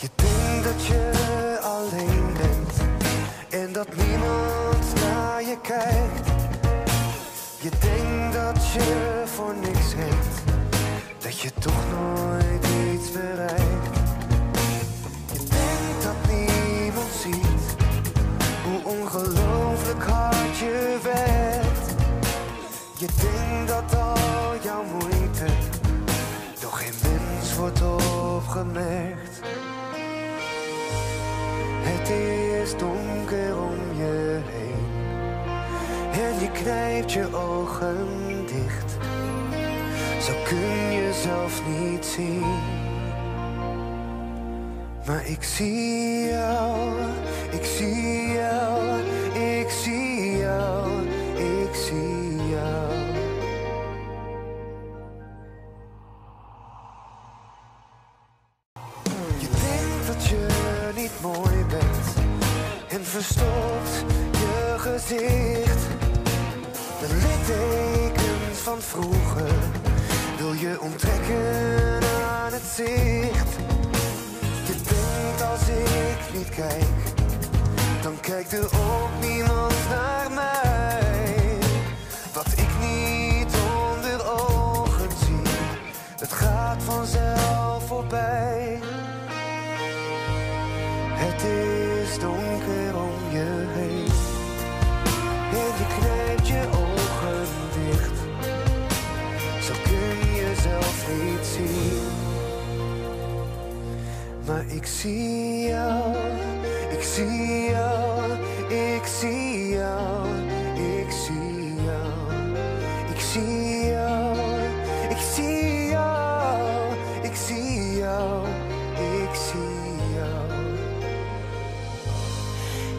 Je denkt dat je alleen bent en dat niemand naar je kijkt. Je denkt dat je voor niks bent, dat je toch nooit iets bereikt. Je denkt dat niemand ziet hoe ongelooflijk hard je werkt. Je denkt dat al jouw moeite door geen mens wordt opgemerkt. Het is donker om je heen en je knijpt je ogen dicht. Zo kun je zelf niet zien. Maar ik zie jou, ik zie jou, ik zie jou, ik zie jou. Je denkt dat je niet mooi bent en verstopt je gezicht. De littekens van vroeger wil je onttrekken aan het zicht. Je denkt als ik niet kijk, dan kijkt er ook niemand naar mij. Wat ik niet onder ogen zie, het gaat vanzelf voorbij. Het is donker Maar ik zie jou, ik zie jou, ik zie jou, ik zie jou, ik zie jou, ik zie jou, ik zie jou, ik zie jou.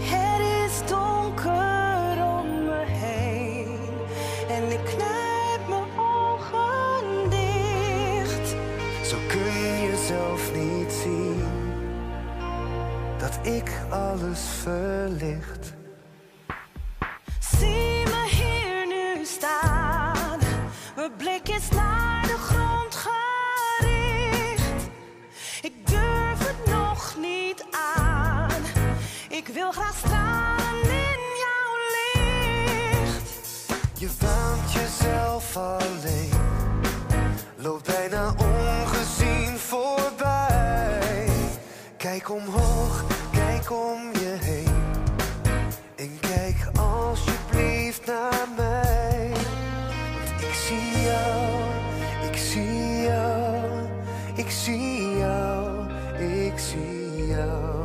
Het is donker om me heen en ik knijp mijn ogen dicht. Zo kun je zelf niet dat ik alles verlicht. Zie me hier nu staan, mijn blik is naar de grond gericht. Ik durf het nog niet aan, ik wil graag stralen in jouw licht. Je waant jezelf alleen, loopt bijna ongezien voorbij. Kijk omhoog, kijk om je heen. En kijk alsjeblieft naar mij. Want ik zie jou, ik zie jou, ik zie jou, ik zie jou.